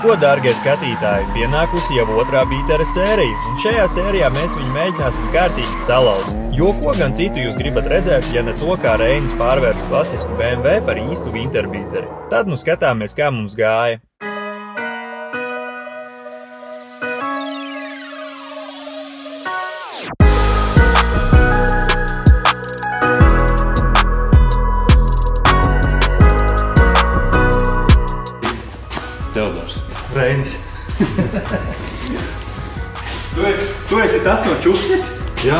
Ko, darbie skatītāji, pienākusi jau otrā bītara sērija, un šajā sērijā mēs viņu mēģināsim kārtīgi salauzt. Jo ko gan citu jūs gribat redzēt, ja ne to, kā Reinis pārvērt klasisku BMW par īstu interbīteri? Tad nu skatāmies, kā mums gāja. Esi, tas no čūskas? Jā,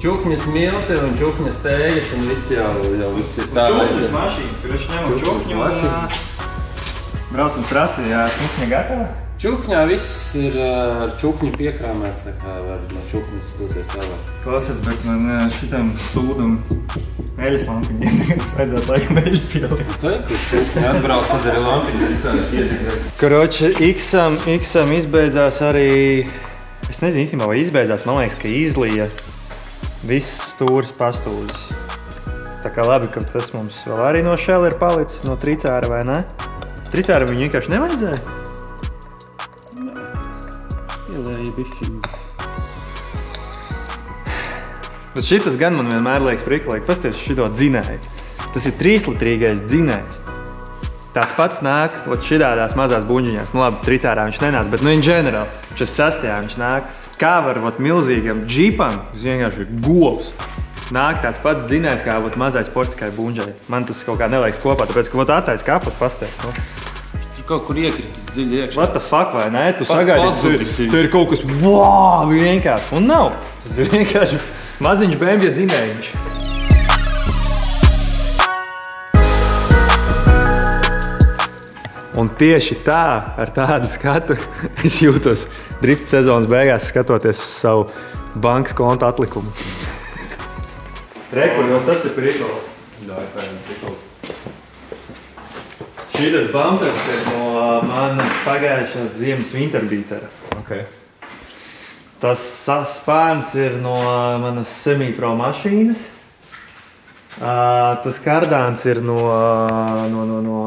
čūkņas milti un čūkņas tējas un viss jau, jau viss ir tā. Čūskas mašīnas, kurš ņem Čūskas čūkņu un braucam trasi, jā, smukņa gatava. Čūkņā viss ir ar čūkņu piekrāmēts, tā kā var no čūkņas doties tālāk. Klausies, bet man šitam sūdum eļas lampiņiem vajadzētu laikam eļu pielikt. Tā ir, kur čūkņi atbrauc, tad arī lampiņas visādas ietekmēs. Karoči, X-am, X-am izbeidzās arī. Nezinu īstenībā, vai izbeidzās. Man liekas, ka izlīja viss stūris pastūris. Tā kā labi, ka tas mums vēl arī no šēla ir palicis, no tricāra vai ne? Tricāra viņu vienkārši nevajadzēja. Ielēja bišķiņu. Bet šis gan man vienmēr liekas priklīgi. Pastāstiet, šito dzinēju. Tas ir trīslitrīgais dzinējs. Tāds pats nāk, ot šādās mazās buļbuļsakās. Nu, labi, tricārā viņš nenāca, bet, nu, in general, šis sastajā viņš nāk. Kā var būt milzīgam džipam, tas vienkārši ir govs. Nāk tāds pats dzinējs, kā būt mazai sportiskai buļbuļsakai. Man tas kaut kā neliekas kopā, tāpēc, ka ot atstājas kaput pastāstīt. Nu. Tur kaut kur iekritis dziļi iekšā. What the fuck, vai ne? Tu sagaidi, pazudis ir. tur ir kaut kas wow, vienkārši. Un nav. Tas ir vienkārši maziņš BMW dzinējums. Un tieši tā, ar tādu skatu, es jūtos drifta sezonas beigās, skatoties uz savu bankas konta atlikumu. Rekur, no tas ir prikals. Šis bumpers ir no mana pagājušās ziemas winterbītera. Okay. Tas sa- spārns ir no manas semipro mašīnas. Ā, Tas kardāns ir no, no, no, no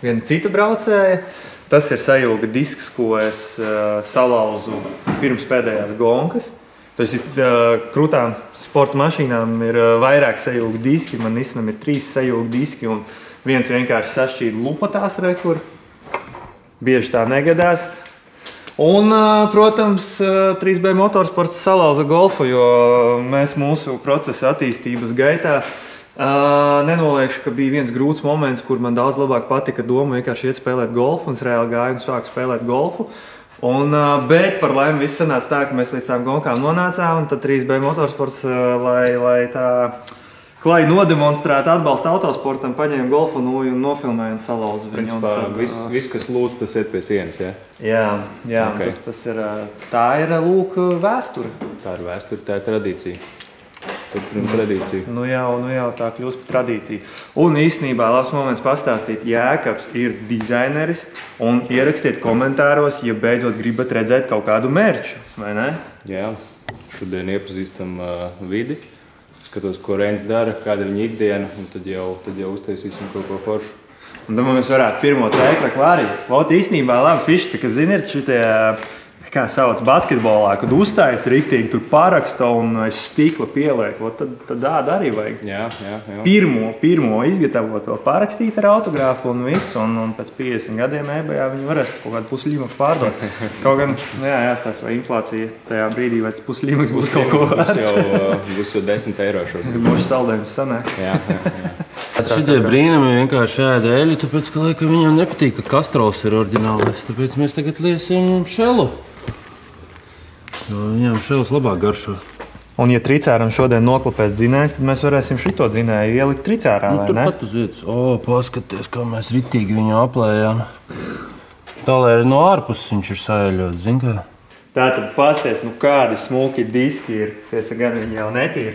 viena cita braucēja. Tas ir sajūga disks, ko es ā, salauzu pirms pēdējās gonkas. Tas ir ā, krūtām sporta mašīnām, ir ā, vairāk sajūga diski. Man īstenībā ir trīs sajūga diski, un viens vienkārši sašķīda lupatās rekur. Bieži tā negadās. Un, protams, ā, 3B motorsports salauza golfu, jo mēs mūsu procesa attīstības gaitā ā, nenoliekšu, ka bija viens grūts moments, kur man daudz labāk patika doma vienkārši iet spēlēt golfu. un Es reāli gāju un sāku spēlēt golfu. Un, ā, bet par laimi viss sanāca tā, ka mēs līdz tām gonkām nonācām. un Tad 3B motorsports, ā, lai, lai tā klāji nodemonstrētu atbalstu autosportam, paņēma golfu nu, un nofilmēja un salauza viņu. un Principā, tad, viss, ā, viss, kas lūdz, tas iet pie sienas. Ja? Jā, jā Ok. okay. tas, tas ir, tā ir lūk, vēsture. Tā ir vēsture, tā ir tradīcija. Turpinām tradīciju. Nu jau, nu jau tā kļūst par tradīciju. Un īsnībā labs moments pastāstīt, Jēkabs ir dizaineris. Un ierakstiet komentāros, ja beidzot gribat redzēt kaut kādu mērķu, vai ne? Jā, šodien iepazīstam uh, vidi. Skatos, ko Reins dara, kāda ir viņa ikdiena, un tad jau, tad jau uztaisīsim kaut ko foršu. Un tad mēs varētu pirmo ka arī Vot īstenībā labi fišti, ka ziniet, šitie, kā sauc basketbolā, kad uzstājas rīktīgi, tur paraksta un aiz stikla pieliek. Vot Tad, tad tāda arī vajag. Jā, jā, jā. pirmo, pirmo izgatavot, vēl parakstīt ar autogrāfu un visu. Un, un pēc 50 gadiem ebajā viņi varēs kaut kādu pusļīmumu pārdot. Kaut gan, nu jā, jāstāsta, vai inflācija tajā brīdī, vai tas pusļīmums būs kaut ko būs vērts. jau, uh, būs jau 10 eiro šobrīd. Mošs saldējums sanāk. Jā, jā, jā. Šitie brīnumi vienkārši ēda eļļu, tāpēc, ka laikam viņam nepatīk, ka kastros ir oriģinālais. Tāpēc mēs tagad liesim šelu. Jo viņam šels labāk garšo. Un, ja tricēram šodien noklapēs dzinējs, tad mēs varēsim šito dzinēju ielikt tricērā, Nu, vai tur pat uz vietas. O, paskaties, kā mēs ritīgi viņu aplējām. Tā lai arī no ārpuses viņš ir saēļots, zin kā? Tātad pasties, nu kādi smuki diski ir. Tiesa gan viņi jau netīri.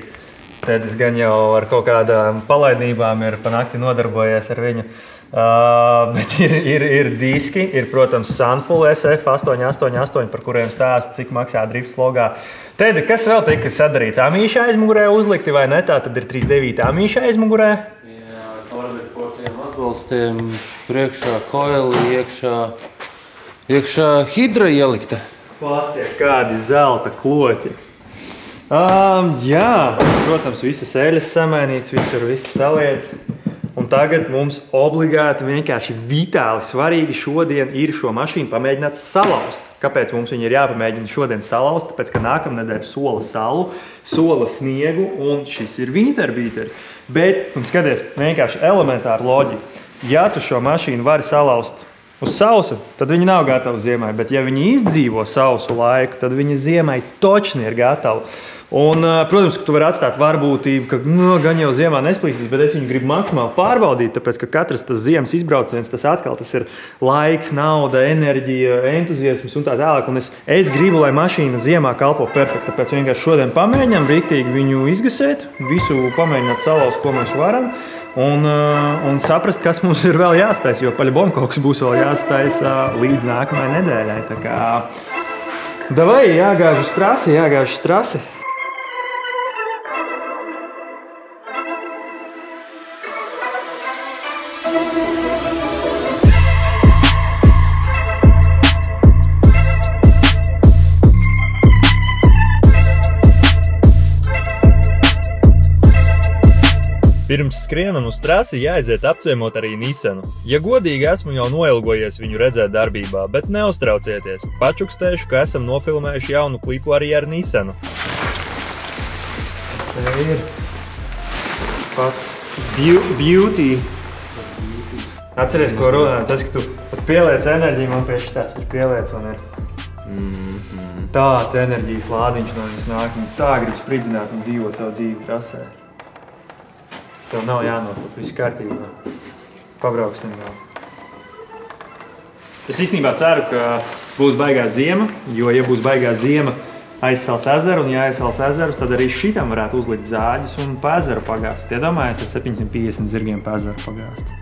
Tad es gan jau ar kaut kādām palaidnībām ir panākti nodarbojies ar viņu. Uh, bet ir, ir, ir diski, ir, protams, Sunfull SF 888, par kuriem stāsta, cik maksā drifts logā. Tad, kas vēl tika sadarīts? Amīša aizmugurē uzlikti vai ne? Tā tad ir 39 amīša aizmugurē. Jā, orbit portiem atbalstiem, priekšā koili, iekšā iekšā hidra ielikta. Pasties, kādi zelta kloķi. Um, jā, protams, visas eļļas samainītas, visur viss salietas. Un tagad mums obligāti vienkārši vitāli svarīgi šodien ir šo mašīnu pamēģināt salauzt. Kāpēc mums viņa ir jāpamēģina šodien salauzt? Tāpēc, ka nākamā nedēļa sola salu, sola sniegu un šis ir winterbīters. Bet, un skaties, vienkārši elementāra loģika. Ja tu šo mašīnu vari salauzt uz sausu, tad viņi nav gatavi ziemai. Bet, ja viņi izdzīvo sausu laiku, tad viņi ziemai točni ir gatavi. Un, protams, ka tu vari atstāt varbūtību, ka nu, gan jau ziemā nesplīsīs, bet es viņu gribu maksimāli pārbaudīt. Tāpēc, ka katrs tas ziemas izbrauciens, tas atkal tas ir laiks, nauda, enerģija, entuziasms un tā tālāk. Un es, es gribu, lai mašīna ziemā kalpo perfekti. Tāpēc vienkārši šodien pamēģinām rīktīgi viņu izgasēt, visu pamēģināt salauzt, ko mēs varam. Un, un saprast, kas mums ir vēl jāstāsta. Jo paļbom kaut kas būs vēl jāstāsta līdz nākamajai nedēļai. Tā kā Davai, jāgāž uz trasi, jāgāž uz trasi. Pirms skrienam uz trasi jāaiziet apciemot arī Nisanu. Ja godīgi, esmu jau noilgojies viņu redzēt darbībā, bet neuztraucieties. Pačukstēšu, ka esam nofilmējuši jaunu klipu arī ar Nisanu. Tā ir pats beau- beauty. Atceries, ko runā. Tas, ka tu pat pieliec enerģiju, man pie šitās ir pieliec, man ir. Tāds enerģijas lādiņš no viņas nāk. Viņa tā grib spridzināt un dzīvot savu dzīvi trasē. Tev nav jānopūt, viss kārtībā. Pabrauksim vēl. Es īstenībā ceru, ka būs baigā ziema, jo, ja būs baigā ziema, aizsals ezeru, un ja aizsals ezerus, tad arī šitam varētu uzlikt zāģis un pēzeru pagāst. Iedomājies ar 750 zirgiem pēzeru pagāst.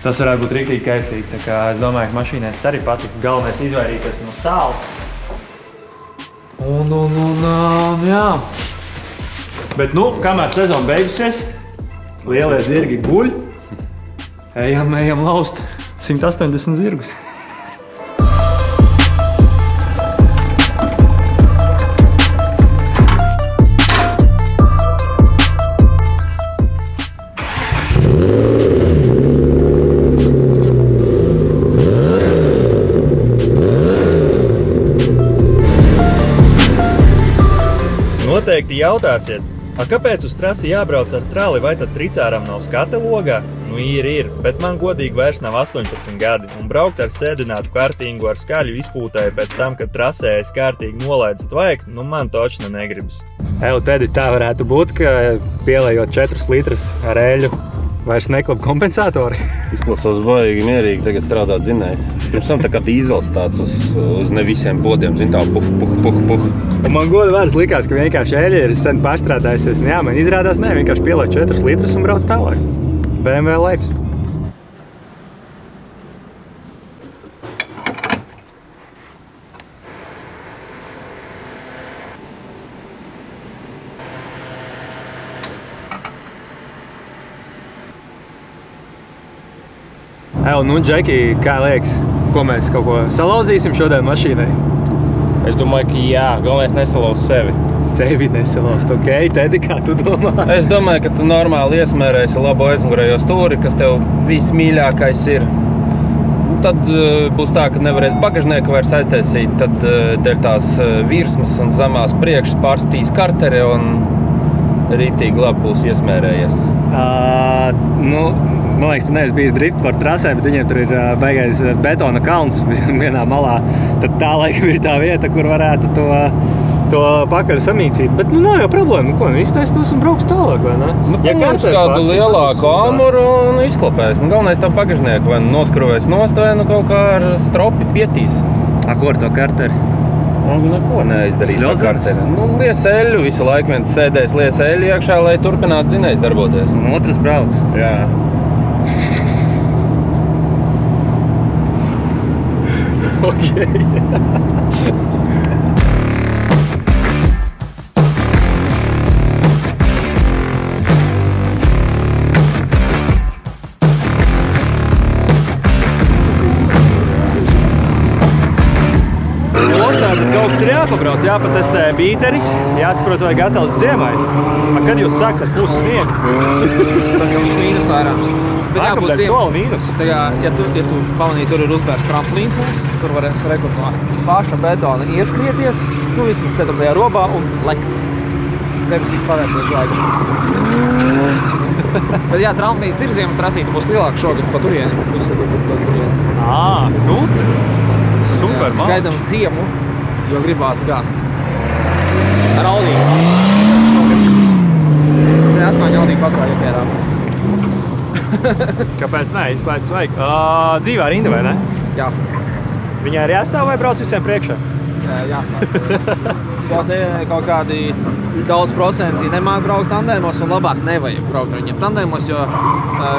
Tas varētu būt rīktīgi kaitīgi, tā kā es domāju, ka mašīnai tas arī patika. Galvenais izvairīties no sāls. Un, un, un, un jā. Bet, nu, kamēr sezona beigusies, lielie zirgi guļ. Ejam, ejam laust 180 zirgus. Noteikti jautāsiet, a, kāpēc uz trasi jābrauc ar trāli, vai tad tricāram nav skata logā? Nu, ir, ir, bet man godīgi vairs nav 18 gadi, un braukt ar sēdinātu kārtīgu ar skaļu izpūtēju pēc tam, kad trasē es kārtīgi nolaidu tvaik, nu man točna negribas. Evo, Tedi, tā varētu būt, ka pielējot 4 litrus ar eļu, vairs neklap kompensatori. Izklausās baigi mierīgi tagad strādāt zinēji. Pirms tam tā kā dīzels tāds uz, uz ne visiem bodiem, zin tā, puh, puh, puh, puh. Un man goda vārds likās, ka vienkārši eļļa ir sen pārstrādājusies. Un Jā, man izrādās, nē, vienkārši pieliek 4 litrus un brauc tālāk. BMW laiks. Evo, nu, Džeki, kā liekas, ko mēs kaut ko salauzīsim šodien mašīnai? Es domāju, ka jā, galvenais nesalauzt sevi. Sevi nesalauzt, ok? Tedi, kā tu domā? Es domāju, ka tu normāli iesmērēsi labo aizmugurējo stūri, kas tev vismīļākais ir. Tad uh, būs tā, ka nevarēs bagāžnieku vairs aiztaisīt. Tad uh, dēļ tās uh, virsmas un zemās priekšas pārstīs karteri un rītīgi labi būs iesmērējies. Uh, nu, man liekas, tu neesi bijis drift par trasē, bet viņiem tur ir baigais uh, betona kalns vienā malā. Tad tā laikam ir tā vieta, kur varētu to, to pakaļ samīcīt. Bet nu, nav jau problēma. Nu, ko, nu, iztaisnos un brauks tālāk? Nu, ja kāds kādu lielāku āmuru un izklapēs, nu, galvenais tā bagāžnieku vai noskrovēs nost vai nu kaut kā ar stropi pietīs. A, ko ar to karteri? Un neko neizdarīs ar karteri. Nu, lies eļu, visu laiku viens sēdēs, lies eļu iekšā, lai turpinātu zinējis darboties. Un otrs brauc. Jā. Okej. Okay. Kaut kas ir jāpabrauc, jāpatestē bīteris, jāsaprot, vai gatavs ziemai. A kad jūs sāksiet pusi sniegu? Tad jau viņš mīnus vairāk. Bet jābūt ziem- soli mīnus. Tā kā, ja tu, ja tu pamanīji, tur ir uzbērts tramplīns, tur varēs rekord no paša betona ieskrieties, nu vismaz 4. robā un lekt. Debesīs pavērsies laiks. Bet jā, tramplīns ir ziemas trasīta, būs lielāka šogad pa turieni. Būs. Ā, krūti. Super, man. Gaidām ziemu, jo gribās gāzt. Ar audīgu. Te astoņi audīgi patrāja jokērā. Kāpēc nē, izklaides vajag? Uh, dzīvā rinda vai ne? Jā, Viņai ir jāstāv vai brauc visiem priekšā? jā, jā. Kaut, kādi daudz procenti nemāk braukt tandēmos un labāk nevajag braukt ar viņiem tandēmos, jo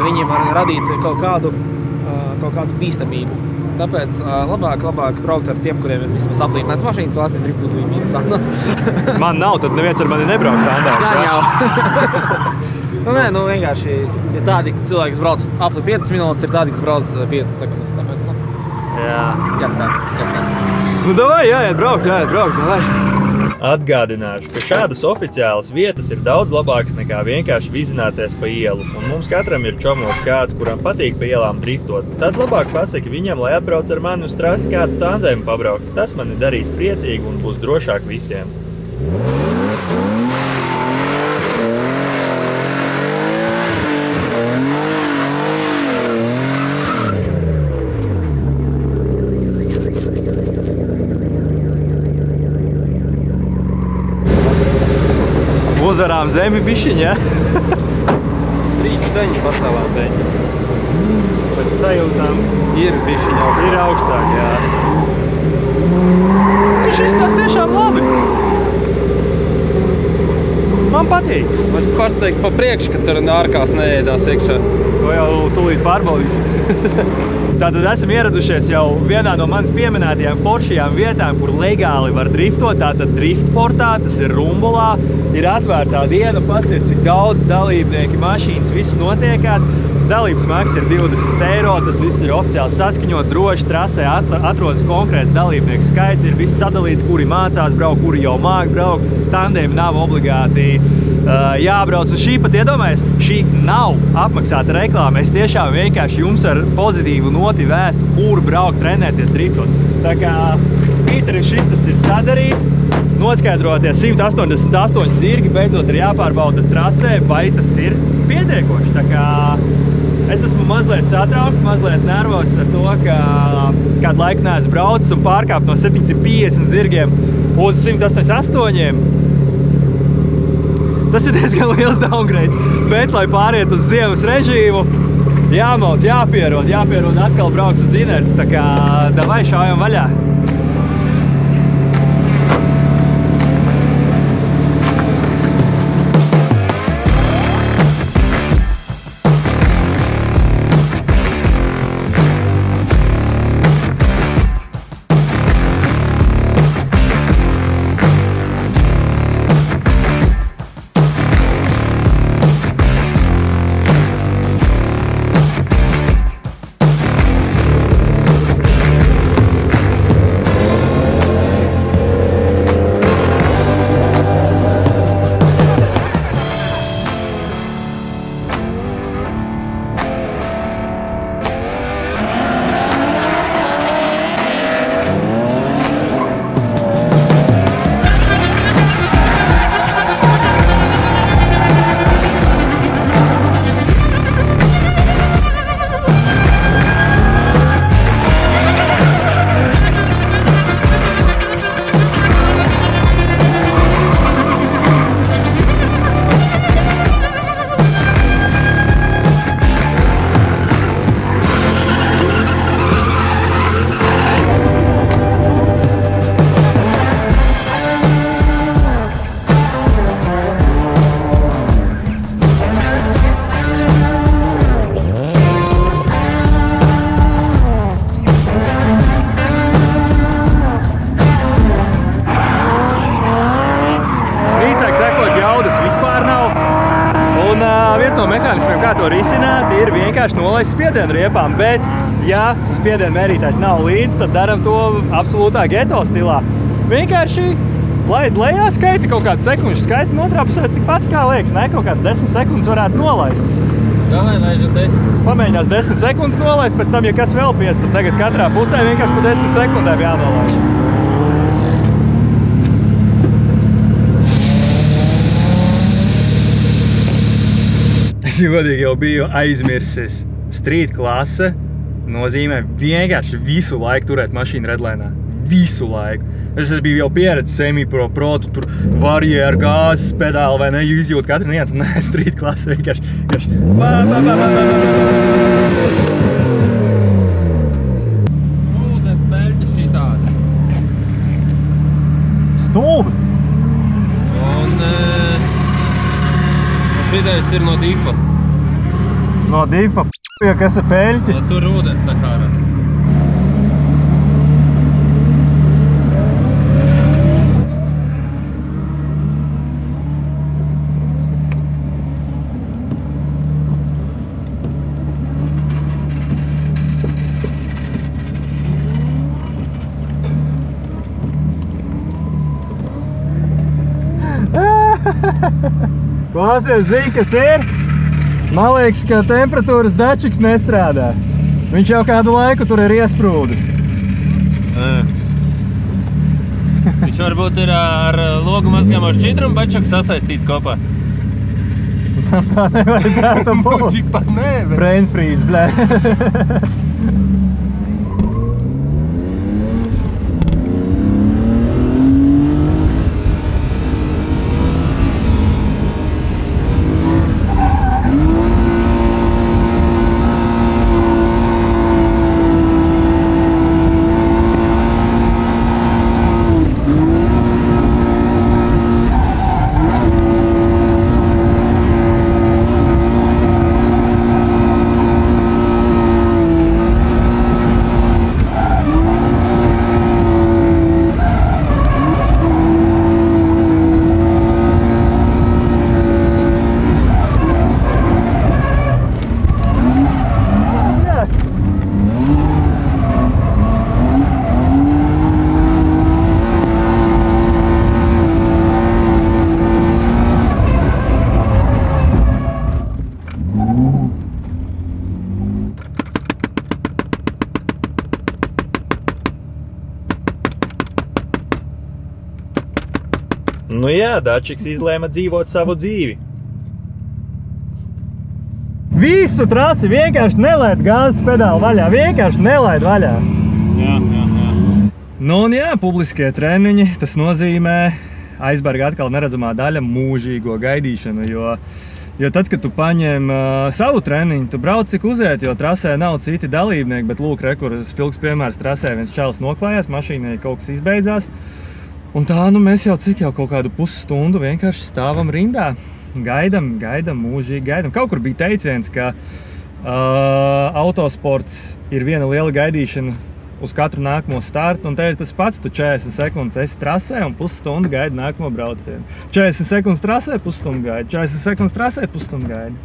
viņi var radīt kaut kādu, kaut kādu bīstamību. Tāpēc labāk, labāk braukt ar tiem, kuriem ir vismaz aplīmēts mašīnas, Latvijas drift uz viņu sanas. Man nav, tad neviens ar mani nebrauc tādā. Jā, jau. nu, nē, nu vienkārši ir tādi cilvēki, kas brauc aptuveni 5 minūtes, ir tādi, kas brauc 5 sekundes. Tāpēc, nu, Jā. jāstāsta, jāstāsta. Nu, davai, jāiet braukt, jāiet braukt, davai. Atgādināšu, ka šādas oficiālas vietas ir daudz labākas nekā vienkārši vizināties pa ielu. Un mums katram ir čomos kāds, kuram patīk pa ielām driftot. Tad labāk pasaki viņam, lai atbrauc ar mani uz trasi kādu tandēmu pabraukt. Tas mani darīs priecīgu un būs drošāk visiem. Uzvarām zemi bišķiņa, ja? Trīs ceņi pacēlām beņi. Pēc sajūtām Ir bišķiņa augstāk. ir augstāk, jā. Viņš izskatās tiešām labi. Man patīk. Man šis pārsteigts pa priekšu, ka tur ārkās neēdās iekšā. To jau tūlīt pārbaudīsim. Tātad esam ieradušies jau vienā no manas pieminētajām foršajām vietām, kur legāli var driftot. Tātad driftportā, tas ir Rumbulā. Ir atvērtā diena, pasties, cik daudz dalībnieki, mašīnas, viss notiekās. Dalības maksa ir 20 eiro, tas viss ir oficiāli saskaņot, droši trasē at atrodas konkrēts dalībnieku skaits, ir viss sadalīts, kuri mācās braukt, kuri jau māk braukt. Tandēmi nav obligāti jābrauc. Un šī pat iedomājas, šī nav apmaksāta reklāma. Es tiešām vienkārši jums ar pozitīvu noti vēstu, kur braukt, trenēties, driftot. Tā kā Pīteris šis tas ir sadarīts, noskaidroties 188 zirgi, beidzot ir jāpārbauda trasē, vai tas ir pietiekoši. Tā kā es esmu mazliet satraukts, mazliet nervos ar to, ka kādu laiku neesmu braucis un pārkāpt no 750 zirgiem uz 188. Tas ir diezgan liels downgrade. Bet, lai pāriet uz ziemas režīmu, jāmauc, jāpierod, jāpierod atkal braukt uz inerci. Tā kā davai šājam vaļā. Nolaist spiedienu riepām. Bet, ja spiedienu mērītājs nav līdzi, tad darām to absolūtā geto stilā. vienkārši laid lejā, skaiti kaut kādu sekundžu skaitu, un otrā pusē tikpat kā liekas, ne? Kaut kāds 10 sekundes varētu nolaist. Davai, laižam desmit. Pamēģinās 10 sekundes nolaist, pēc tam, ja kas vēl pies, tad tagad katrā pusē vienkārši pa 10 sekundēm jānolaiž. Es godīgi jau biju aizmirsis. Street klase nozīmē vienkārši visu laiku turēt mašīnu redlainā. Visu laiku. Es esmu jau pieredzējis semi-pro, protu, tur varēja ar gāzes pedāli vai ne. Jūs izjūtat katru niansu. Nē, street klase vienkārši. vienkārši bā, bā, bā, bā, bā, bā. Ūdens beļķi šitādi. Stulbi! Un uh, šitais ir no difa. No difa, p***, kas ir peļķi. Un tur ūdens tā kā ar. Klausies, zini, kas ir? Man liekas, ka temperatūras dačiks nestrādā. Viņš jau kādu laiku tur ir iesprūdis. Viņš varbūt ir ar logu mazgāmo šķidrumu bačaku sasaistīts kopā. Tam tā nevajadzētu būt. Cik pat nē, bet... Brain freeze, blē. Nu jā, Dačiks izlēma dzīvot savu dzīvi. Visu trasi vienkārši nelaid gāzes pedāli vaļā. Vienkārši nelaid vaļā. Jā, jā, jā. Nu, un jā, publiskie treniņi. Tas nozīmē aizbērga atkal neredzamā daļa mūžīgo gaidīšanu. Jo, jo tad, kad tu paņem uh, savu treniņu, tu brauc cik uziet, jo trasē nav citi dalībnieki. Bet, lūk, rekurors spilgs piemērs trasē viens čels noklājās, mašīnai kaut kas izbeidzās. Un tā nu mēs jau cik jau kaut kādu pusstundu vienkārši stāvam rindā. Gaidām, gaidām, mūžīgi gaidām. Kaut kur bija teiciens, ka uh, autosports ir viena liela gaidīšana uz katru nākamo startu. Un te ir tas pats, tu 40 sekundes esi trasē un pusstundu gaidi nākamo braucienu. 40 sekundes trasē, pusstundu gaidi. 40 sekundes trasē, pusstundu gaidi.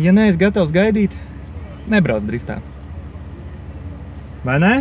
Ja neesi gatavs gaidīt, nebrauc driftā. Vai ne?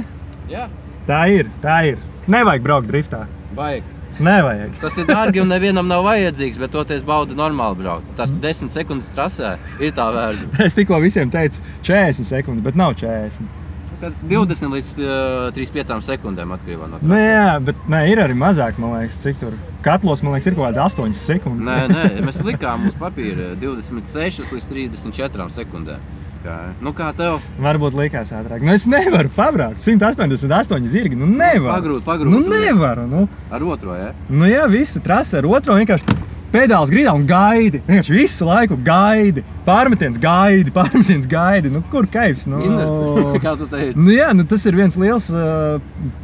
Jā, Tā ir, tā ir. Nevajag braukt driftā. Baigi. Nevajag. Tas ir dārgi un nevienam nav vajadzīgs, bet toties bauda normāli braukt. Tas 10 sekundes trasē ir tā vērts. Es tikko visiem teicu 40 sekundes, bet nav 40. 20 līdz uh, 35 sekundēm atkarībā no Nē, jā, bet nē, ir arī mazāk, man liekas, cik tur. Katlos, man liekas, ir kaut kāds 8 sekundes. Nē, nē, mēs likām uz papīra 26 līdz 34 sekundēm. Kā, nu kā tev? Varbūt likās ātrāk. Nu, es nevaru pabraukt 188 zirgi. Nu, nevaru. Pagrūt, pagrūt, Nu, nevaru. Nu, Ar otro, ja? nu jā, visi trasa ar otro vienkārši. Pedāls grīdā un gaidi. Vienkārši visu laiku gaidi. Pārmetiens gaidi, pārmetiens gaidi. Nu, kur kaifs? Nu, Inerts. Kā tu teici? Nu, jā, nu, tas ir viens liels uh,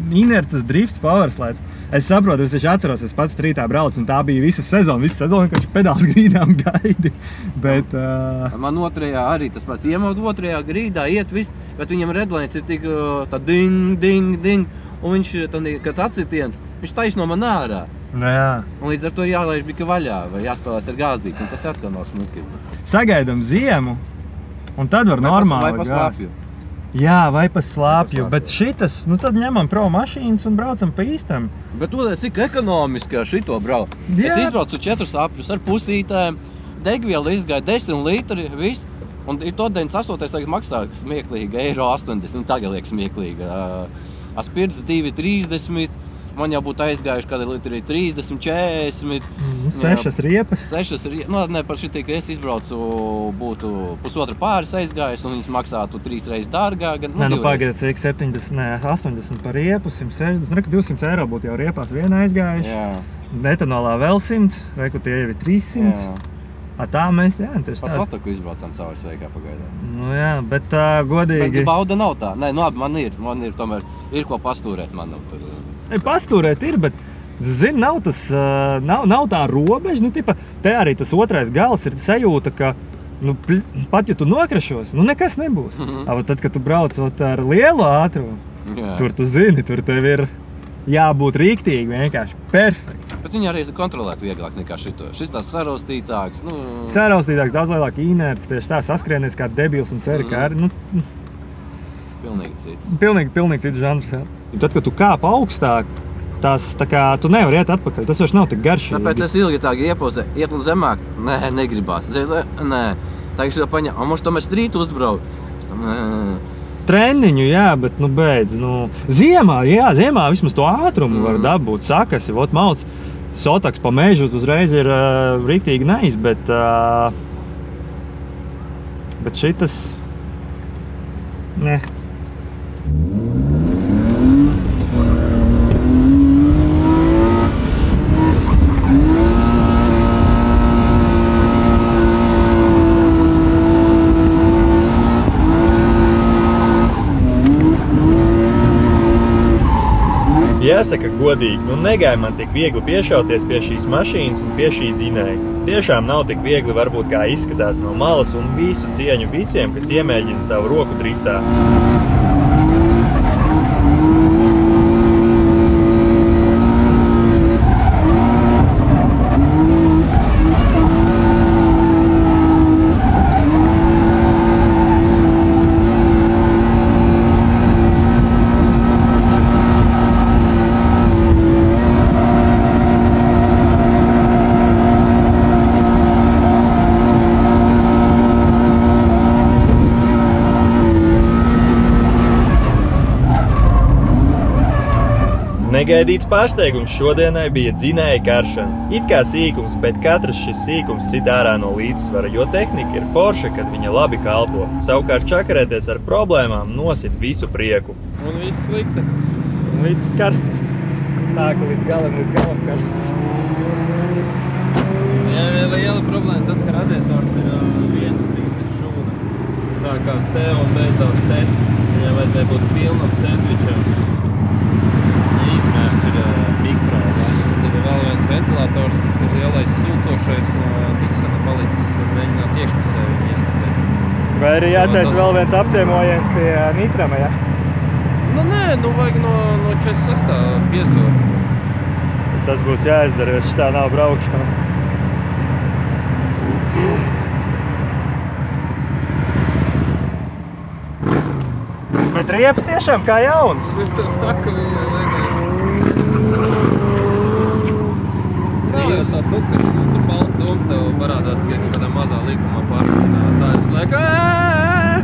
inerces drifts, powerslēdz. Es saprotu, es taču atceros, es pats rītā braucu, un tā bija visa sezona. Visa sezona, kad pedāls grīdām gaidi. Bet, uh, Man otrajā arī tas pats iemaut otrajā grīdā, iet viss, bet viņam redlains ir tik uh, tā ding, ding, ding. Un viņš tad, kad atsitiens, viņš taisno man ārā. Nu, jā. Un līdz ar to jālaiž bija vaļā vai jāspēlēs ar gāzīti. un Tas atkal nav smuki. Sagaidām ziemu, un tad var Vai normāli vai pa gāzt. slapju? Jā, vai pa slāpju, bet šitas, nu tad ņemam pro mašīnas un braucam pa īstam. Bet tu redzi, cik ekonomiski ar šito brauc. Jā. Es izbraucu četrus apļus ar pusītēm, degvielu izgāja 10 litri, viss. Un to 98. tagad maksā smieklīgi, eiro 80, nu tagad liekas smieklīgi. Uh, Aspirts 2,30. Man jau būtu aizgājuši kādi litri 30, 40. Mm, Sešas riepas. Sešas ir. Nu, ne par šī tik es izbraucu, būtu pusotra pāris aizgājis, un viņas maksātu trīs reizes dārgāk. gan- Nē, nu pagaidiet, cik 70, nē, 80 par riepu, 160, nu, re, ka 200 eiro būtu jau riepās viena aizgājuši. Jā, Netanolā vēl 100, vai kur tie jau ir 300. jā. A, tā mēs, jā, tieši Pa tā. Sotaku izbraucām caur sveikā pagaidām. Nu, jā, bet uh, Bet godīgi. bauda nav tā. Nē, nu, labi, man ir, man ir, tomēr ir ko pastūrēt. Man, nu, tur. Ei, Pastūrēt ir, bet. Zini, nav, tas, nav, nav tā robeža. Nu, tipa, te arī tas otrais gals ir sajūta, ka nu, pat ja tu nokrašos, nu nekas nebūs. Mhm. Ava, tad, kad tu brauc ar lielu ātrumu, Jā. tur tu zini, tur tev ir jābūt rīktīgi, vienkārši perfekti. Bet viņi arī kontrolēt vieglāk nekā šito. Šis tās sarostītāks. Nu, Sēraustītāks, daudz lielāka inerce, tieši tā saskrienies kā debils un cer, ka arī. Nu, pilnīgi cits. Pilnīgi, pilnīgi cits žanrs. jā. Tad, kad tu kāp augstāk, tas tā kā tu nevari iet atpakaļ. Tas vairs nav tik garš. Tāpēc es ilgi tā iepozēju, iet uz zemāk. Nē, negribās. Nē, tā ir paņēma. Un mums tomēr strīt uzbraukt. Treniņu, jā, bet, nu, beidz. Nu, ziemā, jā, ziemā vismaz to ātrumu mm. var dabūt. Sakas, jau malts, sotaks pa mežu uzreiz ir uh, rīktīgi neiz, bet, uh, bet šitas. Ne. Jāsaka, godīgi, nu negāja man tik viegli piešauties pie šīs mašīnas un pie šī dzinēja. Tiešām nav tik viegli, varbūt kā izskatās no malas, un visu cieņu visiem, kas iemēģina savu roku driftā. Negaidīts pārsteigums šodienai bija dzinēja karšana. It kā sīkums, bet katrs šis sīkums sit ārā no līdzsvara, jo tehnika ir forša, kad viņa labi kalpo. Savukārt čakarēties ar problēmām nosit visu prieku. Un viss slikti. Viss karsts. Tā kā līdz galam, līdz galam karsts. Jā, liela problēma tas, ka radiators ir viens rītas šūna. Sākās te un beidzās te. Viņam vajadzēja būt pilnam sandvičam. Izmērs ir uh, mikro. vai? Tad ir vēl viens ventilators, kas ir lielais sūcošais no Nissana palicis mēģināt iekšpusē viņu iestatēt. Vai arī jātaisa jātaisa vēl viens apciemojiens pie Nitrama, ja? Nu nē, nu vajag no, no 46. piezot. Tas būs jāizdara, jo šitā nav braukšana. Bet riepas tiešām kā jauns. Es tev saku, viņai vienkārši. Nav jau tāds upurs, nu, tur balts domas tev parādās tikai kaut kādā mazā līkumā pārspīnā. Tā ir slēga.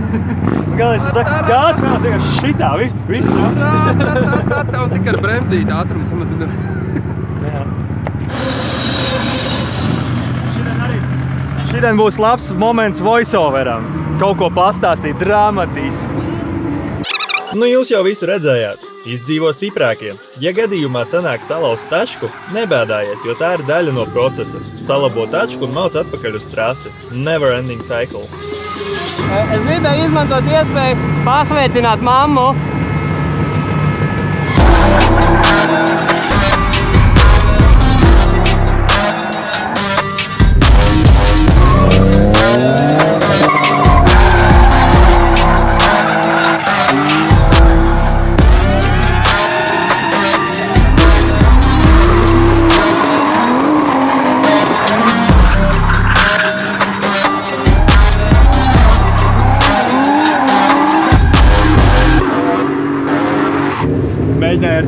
Galvenais, es saku, gāzes mēls vienkārši šitā, viss, viss tas. Tā, tā, tā, tā, tā, un tikai ar bremzīti ātrumu samazina. Jā. Šodien būs labs moments voiceoveram. Kaut ko pastāstīt dramatisku. Nu, jūs jau visu redzējāt. Izdzīvo stiprākie. Ja gadījumā sanāk salauzt tačku, nebēdājies, jo tā ir daļa no procesa. Salabo tačku un mauc atpakaļ uz trasi. Never ending cycle. Es gribēju izmantot iespēju pasveicināt mammu.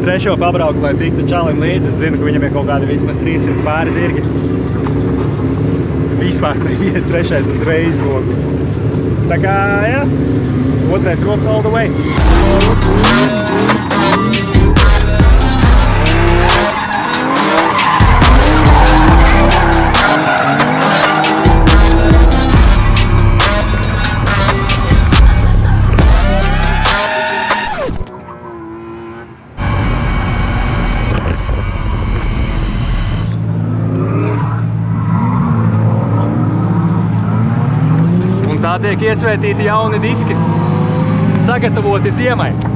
Trešo pabraukt, lai tiktu čalim līdzi. Es zinu, ka viņam ir kaut kādi vismaz 300 pāri zirgi. Vispār neiet trešais uzreiz logu. Tā kā, jā, otrais rops all the way. Tiek iesvētīti jauni diski, sagatavoti ziemai.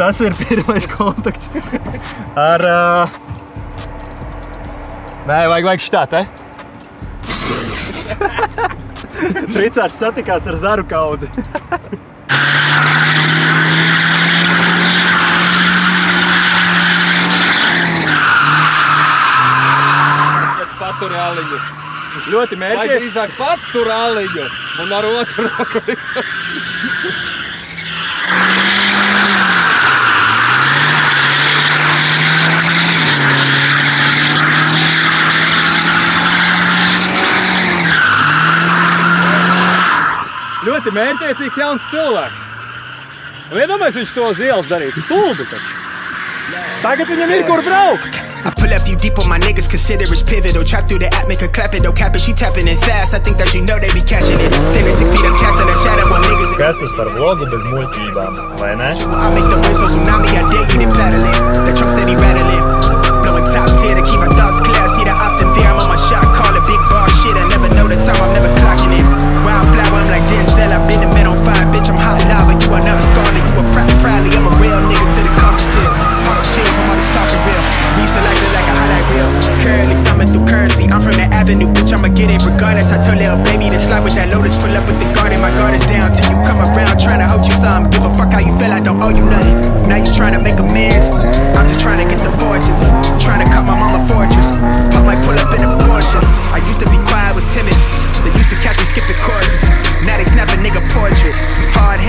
Tas ir pirmais kontakts ar... Uh... Nē, vajag, vajag šitā, te. Tricārs satikās ar zaru kaudzi. Pēc paturi aliņu. Ļoti Vai mērķi. drīzāk pats tur aliņu un ar otru roku. Ļoti mērķiecīgs jauns cilvēks. Un iedomājies, viņš to uz ielas darītu. Stulbi taču. Tagad viņam ir kur braukt. I pull up you deep on my niggas, consider it's pivotal. Trap through the app, make her clap it, don't cap it, she tapping it fast. I think that you know they be catching it. Standing six feet, I'm casting a shadow on niggas. Kas tas par vlogu bez muļķībām, vai ne? I make the waves for tsunami, I dare you to paddle it. The truck steady rattling. Blowing top tier to keep my thoughts clear. I see the op and there, I'm on my shot, call it big bar shit. I never know the time, I'm never clocking it. Like Denzel, I've been the man on fire, bitch, I'm hot lava. You another scarlet, you a proud Friday, I'm a real nigga to the coffee field. Hard shit from all this talking real. We selected like a highlight reel. Currently thumbing through currency, I'm from the avenue, bitch, I'ma get it regardless. I told little baby to slide with that lotus, pull up with the garden. My guard is down till you come around, trying to hold you some. Give a fuck how you feel, I don't owe you nothing. Now you trying to make amends. I'm just trying to get the fortunes. Trying to cut my mama fortress. Pop might pull up in a Porsche. I used to be quiet, was timid. They used to catch me skipping courses.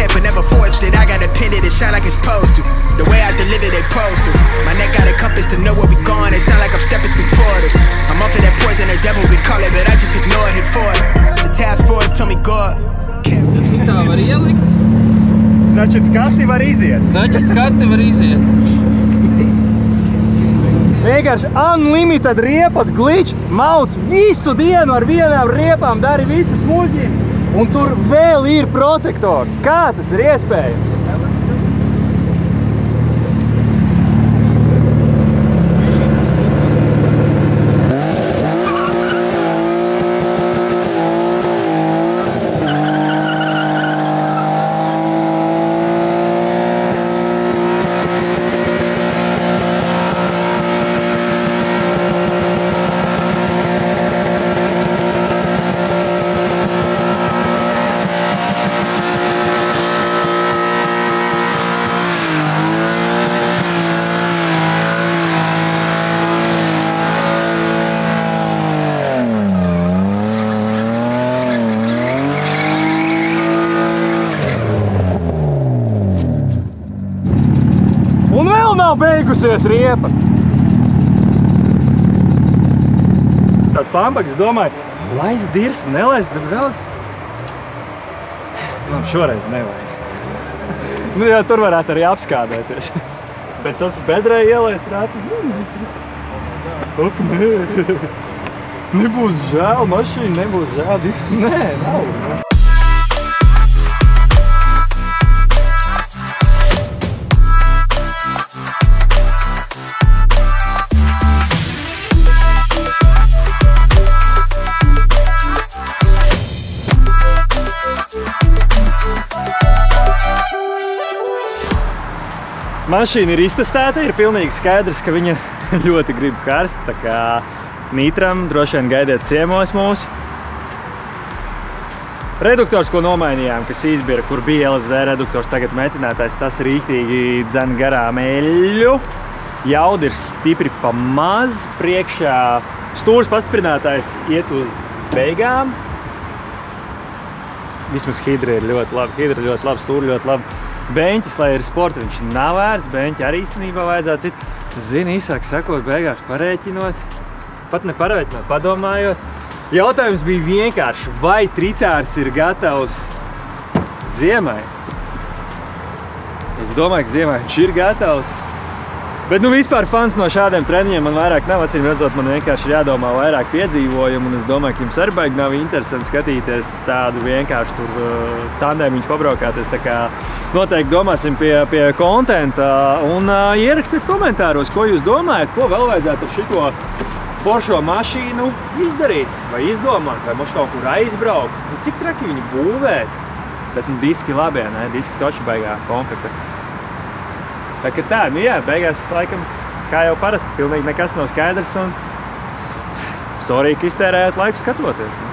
head, but never forced it. I got a pin it, it shine like it's supposed to. The way I deliver, they post to. My neck got a compass to know where we going. It sound like I'm stepping through portals. I'm off of that poison, the devil we call it, but I just ignore it, hit for it. The task force told me God. Can't Tā var ielikt. Значит, skati var iziet. Значит, skati var iziet. Vienkārši unlimited riepas, glitch, mauc visu dienu ar vienām riepām, dari visas muļķības. Un tur vēl ir protektors. Kā tas ir iespējams? Un vēl nav riepa. Tāds pambaks domāja, laiz dirs, nelaiz daudz. Nu, šoreiz nevajag. nu, jā, tur varētu arī apskādēties. Bet tas bedrē ielaist rāti. Ak, nē. Nebūs žēl, mašīna nebūs žēl, disks nē, nav. Mašīna ir iztestēta, ir pilnīgi skaidrs, ka viņa ļoti grib karst. Tā kā nitram droši vien gaidiet ciemos mūsu. Reduktors, ko nomainījām, kas izbira, kur bija LSD reduktors, tagad metinātais, tas rīktīgi dzen garām eļļu. Jauda ir stipri pa maz, priekšā stūrs pastiprinātājs iet uz beigām. Vismaz hidra ir ļoti labi, hidra ļoti labi, stūri ļoti labi. Beņķis, lai ir sporta, viņš nav vērts, beņķi arī īstenībā vajadzētu citu. Zini, īsāk sakot, beigās parēķinot, pat ne parēķinot, padomājot. Jautājums bija vienkārši, vai tricārs ir gatavs ziemai? Es domāju, ka ziemai viņš ir gatavs. Bet nu, vispār fans no šādiem treniņiem man vairāk nav. Acīm redzot, man vienkārši ir jādomā vairāk piedzīvojumu. Un es domāju, ka jums arī baigi nav interesanti skatīties tādu vienkārši tur uh, tandēmiņu pabraukāties. Tā kā noteikti domāsim pie, pie kontenta un uh, ierakstiet komentāros, ko jūs domājat, ko vēl vajadzētu ar šito foršo mašīnu izdarīt, vai izdomāt, vai mums kaut kur aizbraukt. Un cik traki viņu būvēt? Bet nu, diski labie, ne? Diski toči baigā konfekta. Tā kā tā, nu jā, beigās laikam, kā jau parasti, pilnīgi nekas nav skaidrs un sorry, ka iztērējāt laiku skatoties. Nu.